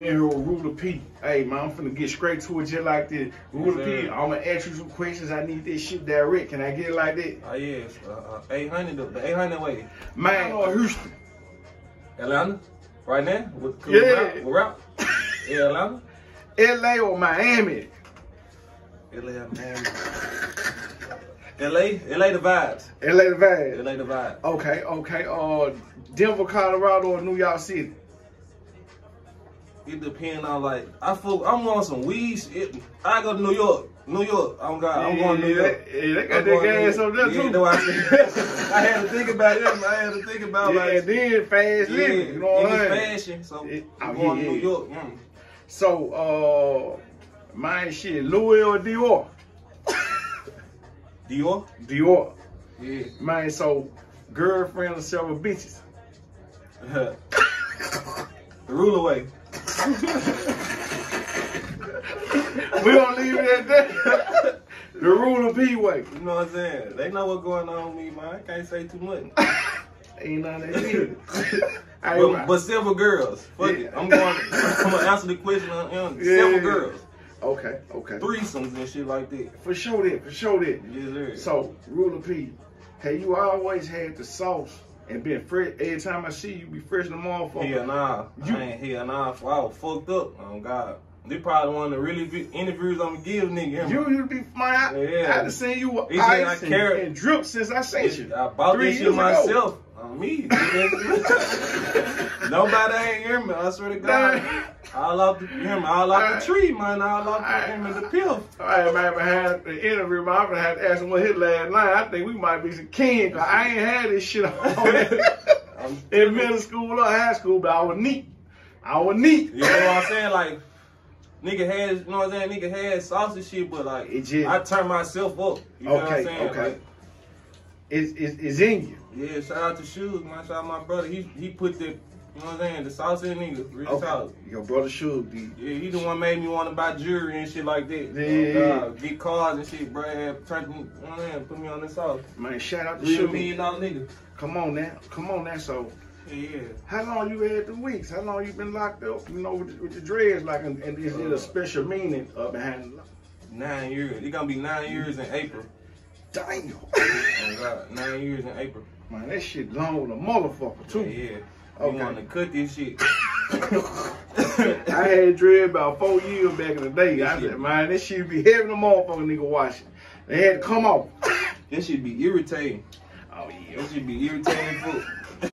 In here with Rula P. Hey man, I'm finna get straight to it just like this. Rula Yes, P, sir. I'm gonna ask you some questions. I need this shit direct. Can I get it like that? Oh yes, uh, uh, 800, the, the 800 way. Man, or Houston. Atlanta, right now? With, with Yeah. rap, with rap. Yeah, Atlanta. LA or Miami? LA, man. LA, LA the vibes. LA the vibe. LA the vibe. Okay, okay. Uh, Denver, Colorado, or New York City? It depends on like I fuck. I'm on some weed. It, I go to New York. New York. I'm God. I'm going to New Yeah, York. Yeah, they got that gas up there. Yeah, too. I. I had to think about it. I had to think about Yeah, like and then fast yeah, living. You know what I'm fashion. So It- I'm oh, going yeah, to New. York. Mm. So, uh, my shit, Louis or Dior? Dior. Dior. Yeah. Man, so girlfriend or several bitches? the rule away. We gonna leave it at that. the Rula P way. You know what I'm saying? They know what's going on with me, man. I can't say too much. Ain't none of that But, but several girls. Fuck it. I'm going. I'm gonna answer the question. On, on Yeah. Several girls, okay, okay. threesomes and shit like that. For sure that, for sure that. Yes, sir. So, Rula P, have you always had the sauce and been fresh? Every time I see you, be fresh in the motherfucker. Hell nah. You- I ain't hell nah. I was fucked up. Oh God. They probably one of the really big interviews I'm gonna give nigga. You you be fine. I, Yeah. I done seen you with I ice and, and drip since I seen you. I bought Three this shit years ago. On me. Nobody ain't hear me. I swear to God. All off the, me? All off the tree, man. All off the, hear me, the pill. I right, man, behind the interview, man, I'm gonna have to ask him what his last night. I think we might be some king, cause I ain't had this shit on in middle school or high school, but I was neat. I was neat. You know what I'm saying? Like, nigga has, you know what I'm saying? Nigga has sauce and shit, but like, I turn myself up. You know what I'm Okay, saying? okay. Like, It's, it's, it's in you. yeah, shout out to Shoes, man. Shout out my brother. He he put the, you know what I'm saying? The sauce in nigga. Real Okay. Your brother should be. Yeah, he the one made me want to buy jewelry and shit like that. Yeah. God. Get cars and shit, bro. Turned me, you know what I'm saying? Put me on this sauce. Man, shout out to Sugar. million dollar nigga. Come on now. Come on now. So, Yeah. how long you had the weeks? How long you been locked up, you know, with, the- with the dreads? Like, and, and is it a special meaning uh, behind Nine years. It gonna be nine years in April. Oh God, nine years in April. Man, that shit long with a motherfucker, too. Yeah. yeah. Okay. We want to cut this shit. I had dread about four years back in the day. I said, man, this shit be having a motherfucker nigga watching. They had to come off. This should be irritating. Oh yeah. That should be irritating